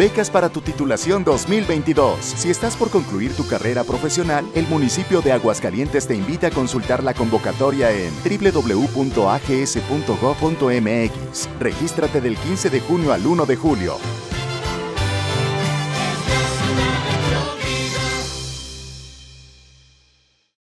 Becas para tu titulación 2022. Si estás por concluir tu carrera profesional, el municipio de Aguascalientes te invita a consultar la convocatoria en www.ags.gov.mx. Regístrate del 15 de junio al 1 de julio.